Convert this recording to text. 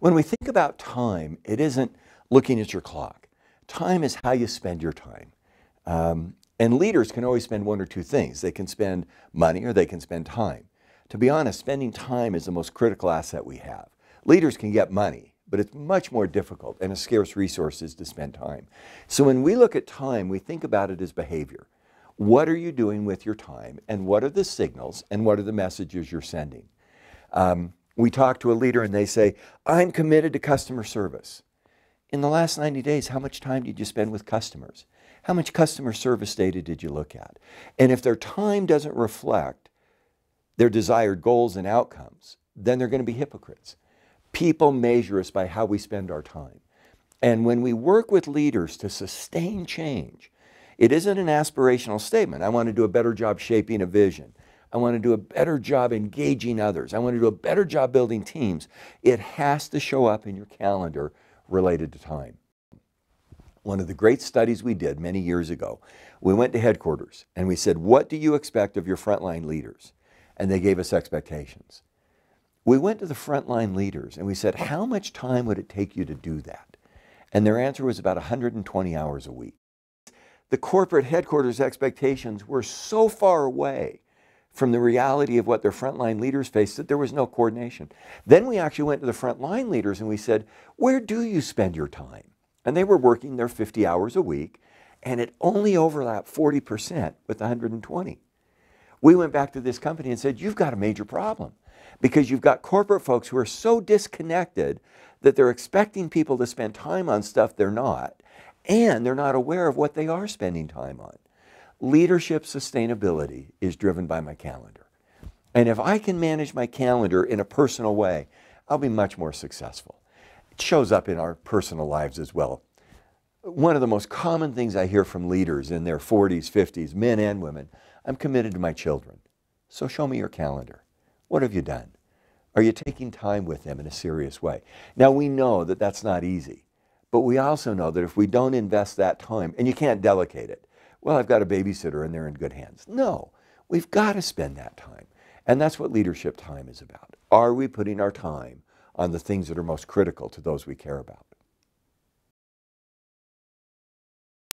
When we think about time, it isn't looking at your clock. Time is how you spend your time. Um, and leaders can always spend one or two things. They can spend money or they can spend time. To be honest, spending time is the most critical asset we have. Leaders can get money, but it's much more difficult and a scarce resource is to spend time. So when we look at time, we think about it as behavior. What are you doing with your time and what are the signals and what are the messages you're sending? Um, we talk to a leader and they say, I'm committed to customer service. In the last 90 days, how much time did you spend with customers? How much customer service data did you look at? And if their time doesn't reflect their desired goals and outcomes, then they're going to be hypocrites. People measure us by how we spend our time. And when we work with leaders to sustain change, it isn't an aspirational statement. I want to do a better job shaping a vision. I want to do a better job engaging others. I want to do a better job building teams. It has to show up in your calendar related to time. One of the great studies we did many years ago, we went to headquarters and we said, What do you expect of your frontline leaders? And they gave us expectations. We went to the frontline leaders and we said, How much time would it take you to do that? And their answer was about 120 hours a week. The corporate headquarters expectations were so far away from the reality of what their frontline leaders faced that there was no coordination. Then we actually went to the frontline leaders and we said, Where do you spend your time? And they were working their 50 hours a week, and it only overlapped 40% with 120. We went back to this company and said, You've got a major problem because you've got corporate folks who are so disconnected that they're expecting people to spend time on stuff they're not, and they're not aware of what they are spending time on. Leadership sustainability is driven by my calendar. And if I can manage my calendar in a personal way, I'll be much more successful. It shows up in our personal lives as well. One of the most common things I hear from leaders in their 40s, 50s, men and women, I'm committed to my children. So show me your calendar. What have you done? Are you taking time with them in a serious way? Now we know that that's not easy, but we also know that if we don't invest that time, and you can't delegate it, well, I've got a babysitter and they're in good hands. No, we've got to spend that time. And that's what leadership time is about. Are we putting our time on the things that are most critical to those we care about?